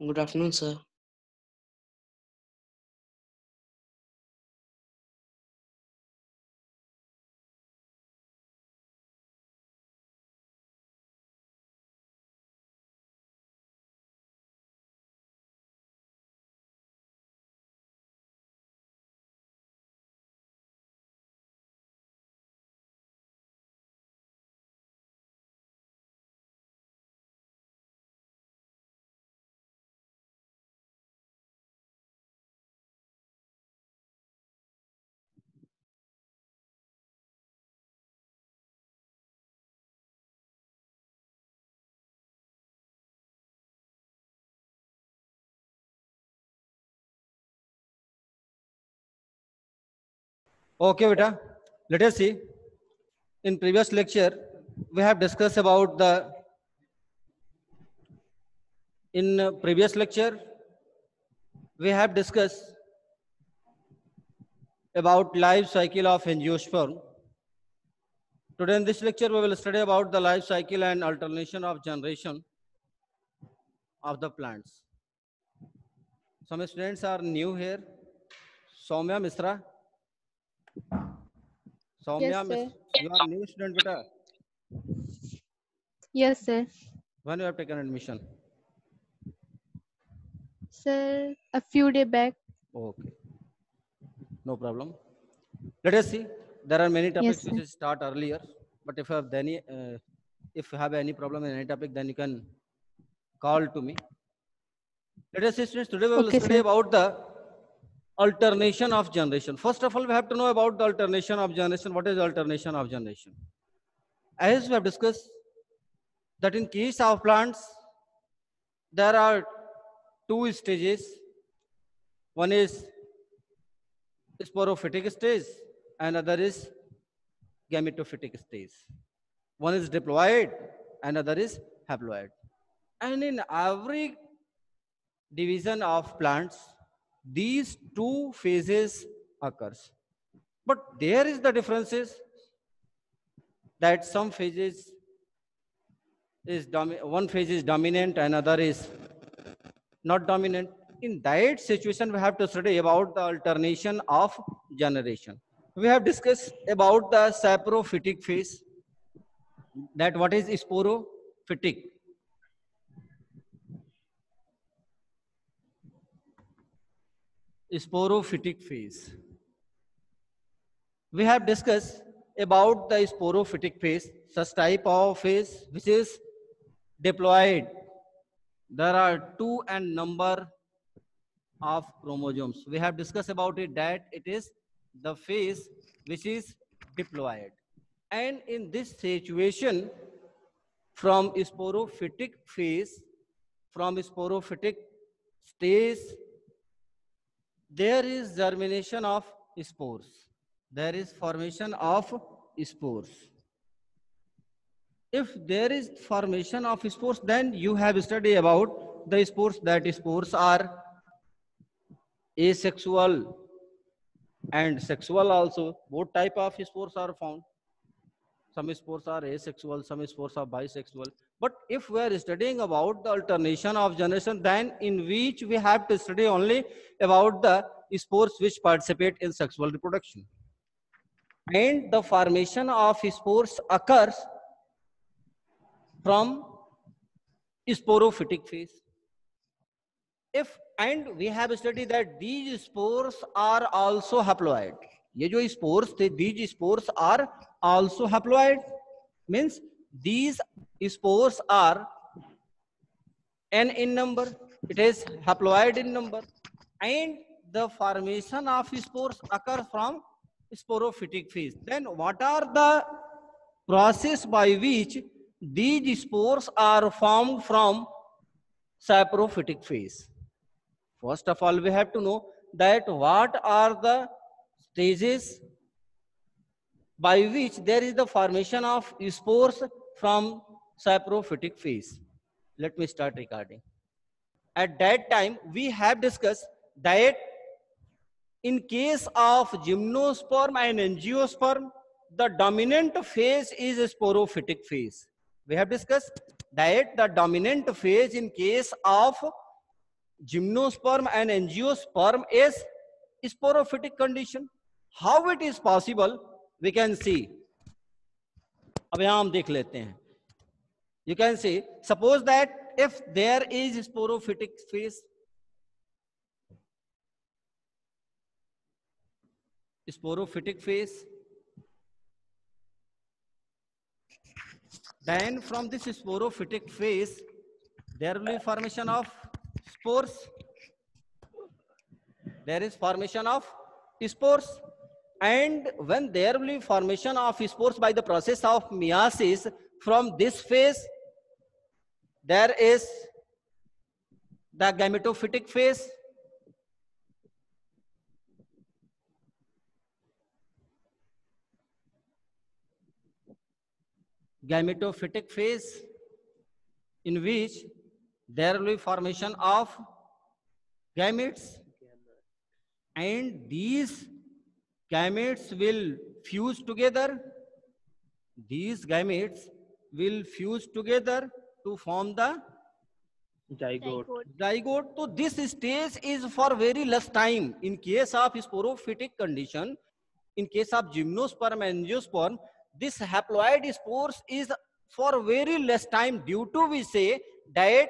Good afternoon, sir. Okay, beta. Let us see. In previous lecture, we have discussed about the. In previous lecture, we have discussed about life cycle of angiosperm. Today in this lecture, we will study about the life cycle and alternation of generation of the plants. Some students are new here. Soumya Misra. Soumya, Yes, you are new student, beta. Yes, sir. When you have taken admission? Sir, a few day back. Okay. No problem. Let us see. There are many topics sir. which start earlier, but if you have any, uh, if you have any problem in any topic, then you can call to me. Let us see, students. Today we will Okay, study sir. about the alternation of generation. First of all, we have to know about the alternation of generation. What is alternation of generation? As we have discussed, that in case of plants, there are two stages. One is sporophytic stage and other is gametophytic stage. One is diploid and other is haploid. And in every division of plants, these two phases occurs. But there is the differences that some phases is one phase is dominant and other is not dominant. In that situation, we have to study about the alternation of generation. We have discussed about the sporophytic phase. That what is sporophytic? Sporophytic phase. We have discussed about the sporophytic phase, such type of phase which is diploid. There are two and number of chromosomes. We have discussed about it that it is the phase which is diploid. And in this situation, from sporophytic phase, from sporophytic stage, there is germination of spores. There is formation of spores. If there is formation of spores, then you have studied about the spores that spores are asexual and sexual also. Both type of spores are found. Some spores are asexual, some spores are bisexual. But if we are studying about the alternation of generation, then in which we have to study only about the spores which participate in sexual reproduction. And the formation of spores occurs from sporophytic phase. If and we have studied that these spores are also haploid. ये जो spores थे, these spores are also haploid. Means these spores are n in number. It is haploid in number, and the formation of spores occur from sporophytic phase. Then what are the process by which these spores are formed from sporophytic phase? First of all, we have to know that what are the stages by which there is the formation of spores from sporophytic phase. Let me start recording. At that time, we have discussed that in case of gymnosperm and angiosperm, the dominant phase is sporophytic phase. We have discussed that the dominant phase in case of gymnosperm and angiosperm is sporophytic condition. How it is possible? We can see. अब यहाँ हम देख लेते हैं you can say suppose that if there is sporophytic phase sporophytic phase then from this sporophytic phase there will be formation of spores there is formation of spores and when there will be formation of spores by the process of meiosis from this phase there is the gametophytic phase. Gametophytic phase in which there will be formation of gametes and these gametes will fuse together. These gametes will fuse together to form the Zygote. zygote. So this stage is for very less time. In case of sporophytic condition, in case of gymnosperm and angiosperm, this haploid spores is for very less time due to we say that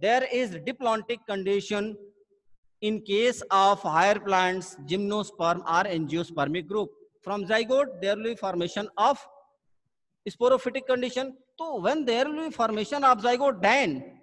there is diplontic condition in case of higher plants, gymnosperm or angiospermic group. From zygote, there will be formation of sporophytic condition. So when there will be formation of zygote, then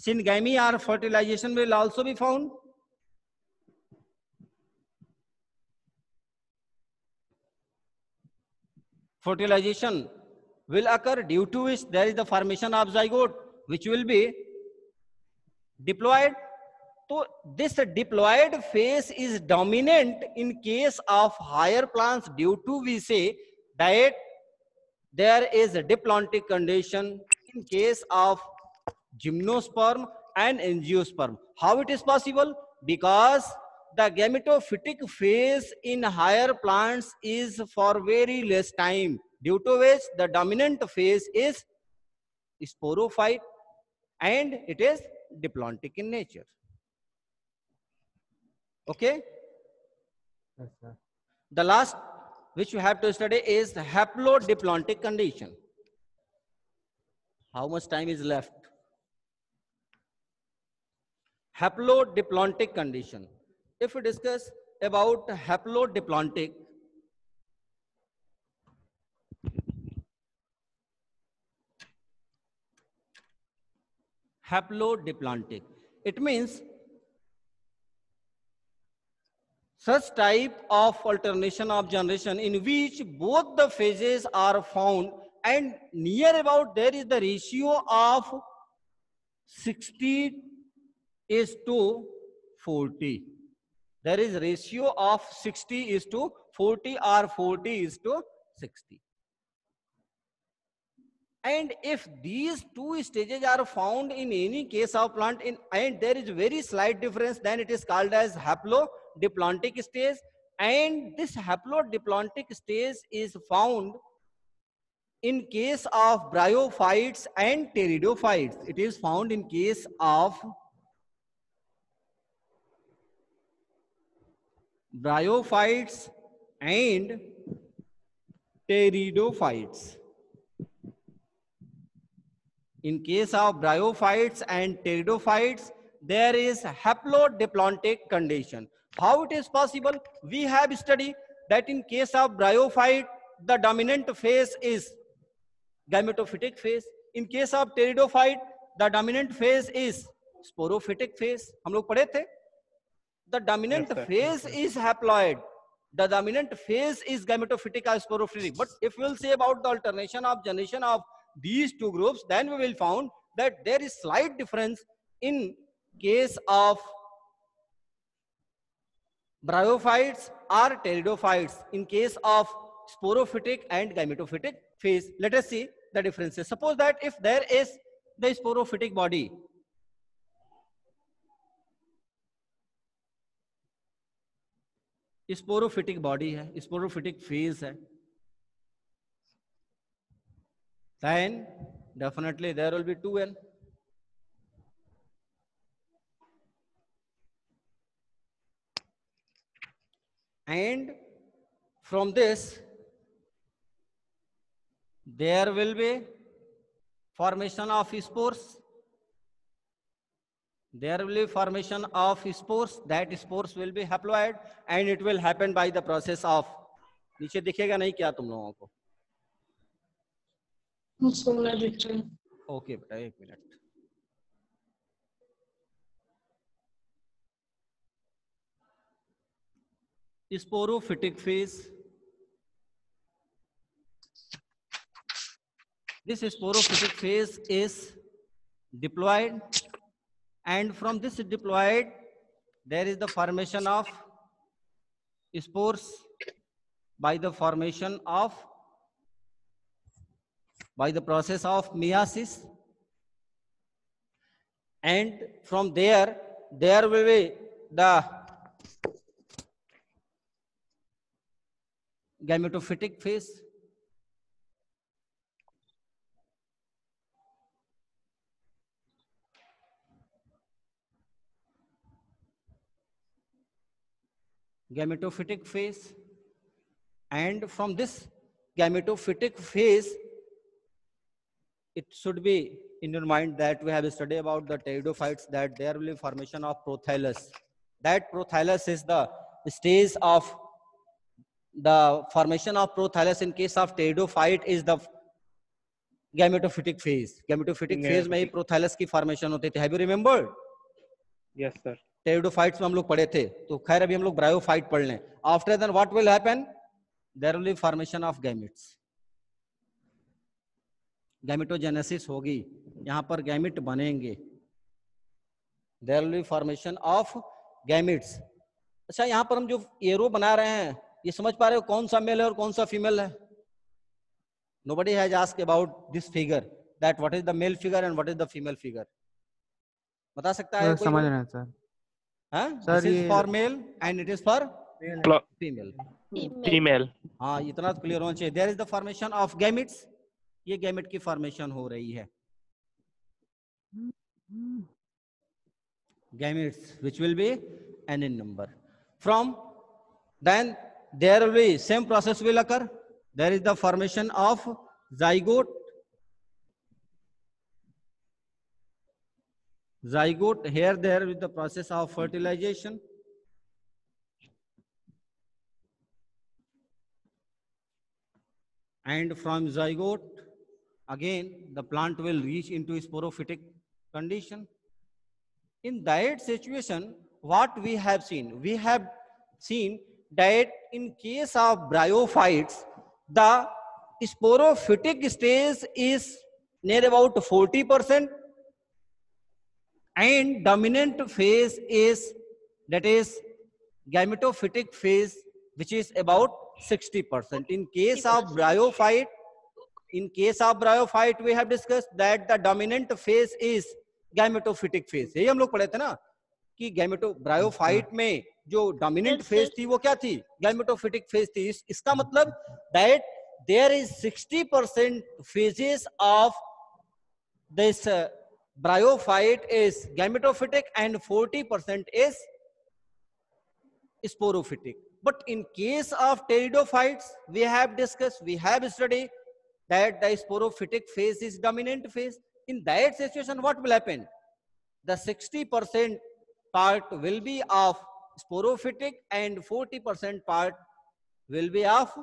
syngamy or fertilization will also be found. Fertilization will occur due to which there is the formation of zygote, which will be diploid. तो this diploid phase is dominant in case of higher plants due to we say that there is diplontic condition in case of gymnosperm and angiosperm how it is possible because the gametophytic phase in higher plants is for very less time due to which the dominant phase is sporophyte and it is diplontic in nature Okay? Yes, sir. The last which you have to study is the haplodiplontic condition. How much time is left? Haplodiplontic condition. If we discuss about haplodiplontic, haplodiplontic, it means such type of alternation of generation in which both the phases are found and near about there is the ratio of 60 is to 40 there is ratio of 60 is to 40 or 40 is to 60 and if these two stages are found in any case of plant in and there is very slight difference then it is called as haplodiplontic stage and this haplodiplontic stage is found in case of bryophytes and pteridophytes. It is found in case of bryophytes and pteridophytes. In case of bryophytes and pteridophytes, there is haplodiplontic condition. How it is possible? We have studied that in case of bryophyte, the dominant phase is gametophytic phase. In case of pteridophyte, the dominant phase is sporophytic phase. हम लोग पढ़े थे. The dominant yes, phase is haploid. The dominant phase is gametophytic or sporophytic. But if we'll say about the alternation of generation of these two groups, then we will found that there is slight difference in case of bryophytes or pteridophytes in case of sporophytic and gametophytic phase. Let us see the differences. Suppose that if there is the sporophytic body, sporophytic body है sporophytic phase then definitely there will be 2n and from this there will be formation of spores there will be formation of spores that spores will be haploid and it will happen by the process of नीचे दिखेगा नहीं क्या तुम लोगों को सोलह दिख रहे हैं ओके बेटा एक minute sporophytic phase this sporophytic phase is diploid and from this diploid there is the formation of spores by the formation of by the process of meiosis and from there there will be the gametophytic phase? Gametophytic phase? And from this gametophytic phase it should be in your mind that we have studied about the pteridophytes that there will be formation of prothallus that prothallus is the stage of the formation of prothallus in case of pteridophyte is the gametophytic phase gametophytic phase में ही prothallus की formation होती थी have you remembered yes sir pteridophytes में हम लोग पढ़े थे तो खैर अभी हम लोग bryophyte पढ़ लें after then what will happen there will be formation of gametes gametogenesis होगी यहाँ पर गैमिट बनेंगे there will be formation of gametes अच्छा यहाँ पर हम जो एरो बना रहे हैं ये समझ पा रहे हो कौन सा मेल है और कौन सा फीमेल है? Nobody has ask about this figure that what is the male figure and what is the female figure बता सकता है सर समझ रहे हैं सर। हाँ? This is for male and it is for female female हाँ इतना तो क्लियर होना चाहिए। There is the formation of gametes ये गैमिट की फॉर्मेशन हो रही है। Gametes which will be n in number. From then there will be same process will occur. There is the formation of zygote. Zygote here there is the process of fertilization. And from zygote again the plant will reach into sporophytic condition. In that situation what we have seen we have seen that in case of bryophytes the sporophytic stage is near about 40 percent and dominant phase is that is gametophytic phase which is about 60 percent in case of 60%. bryophyte in case of bryophyte we have discussed that the dominant phase is gametophytic phase यही हम लोग पढ़े थे ना कि गैमेटोब्रायोफाइट अच्छा। में जो डोमिनेंट फ़ेज़ थी वो क्या थी? गैमेटोफिटिक फ़ेज़ थी। इस, इसका मतलब that there is 60% percent phases of this bryophyte is gametophytic and 40% percent is sporophytic but in case of pteridophyte we have discuss we have study that the sporophytic phase is dominant phase in that situation what will है the percent part will be of sporophytic and 40 percent part will be of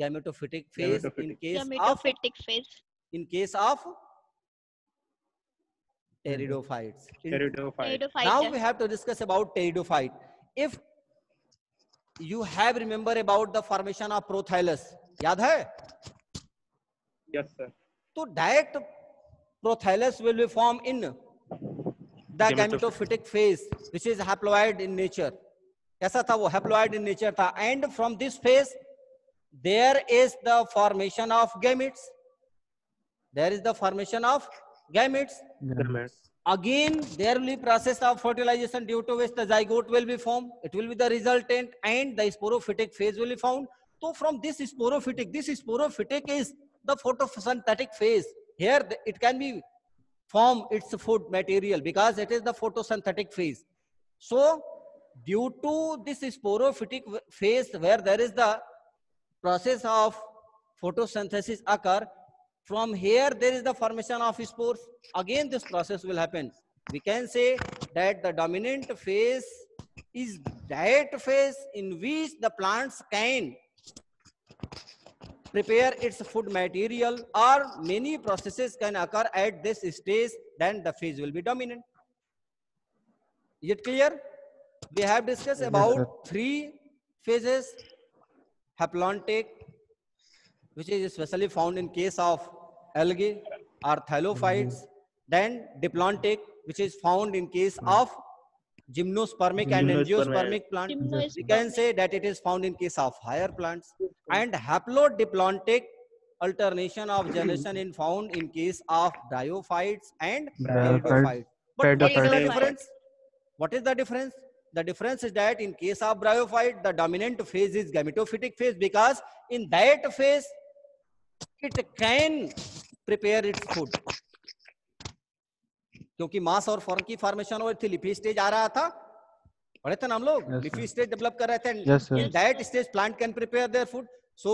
gametophytic phase in Gametophytic. case of Gametophytic phase. in case of pteridophytes in Pteridophyte. now we have to discuss about pteridophyte if you have remember about the formation of prothallus याद है yes sir तो direct prothallus will be formed in the Gametophytic. gametophytic phase which is haploid in nature कैसा था वो haploid in nature था and from this phase there is the formation of gametes there is the formation of gametes Gametes. again there will be process of fertilization due to which the zygote will be formed it will be the resultant and the sporophytic phase will be found so from this sporophytic this sporophytic is the photosynthetic phase here the- it can be form its food material because it is the photosynthetic phase so due to this sporophytic phase where there is the process of photosynthesis occur, from here there is the formation of spores. Again, this process will happen. We can say that the dominant phase is that phase in which the plants can prepare its food material or many processes can occur at this stage then the phase will be dominant. Is it clear? We have discussed about sir. three phases. Haplontic which is especially found in case of algae or thallophytes mm-hmm. then diplontic which is found in case mm-hmm. of gymnospermic and Gymnosperm- angiospermic plant Gymnosperm. we can say that it is found in case of higher plants and haplodiplontic alternation of generation in found in case of bryophytes and Bryophytes, pteridophytes. But what is the difference? What is the difference? The difference is that in case of bryophyte, the dominant phase is gametophytic phase because in that phase, it can prepare its food. क्योंकि मास और form की formation और लिपी stage आ रहा था। पढ़े थे ना हम लोग? लिपी स्टेज डेवलप कर रहे थे। That stage plant can prepare their food so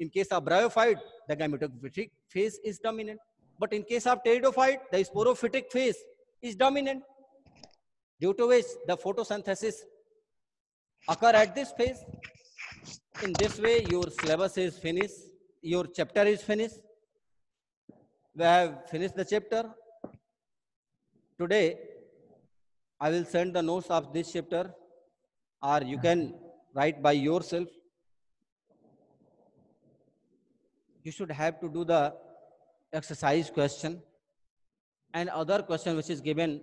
in case of bryophyte the gametophytic phase is dominant but in case of pteridophyte the sporophytic phase is dominant due to which the photosynthesis occur at this phase in this way your syllabus is finish your chapter is finish we have finish the chapter today i will send the notes of this chapter or you can write by yourself. You should have to do the exercise question and other question which is given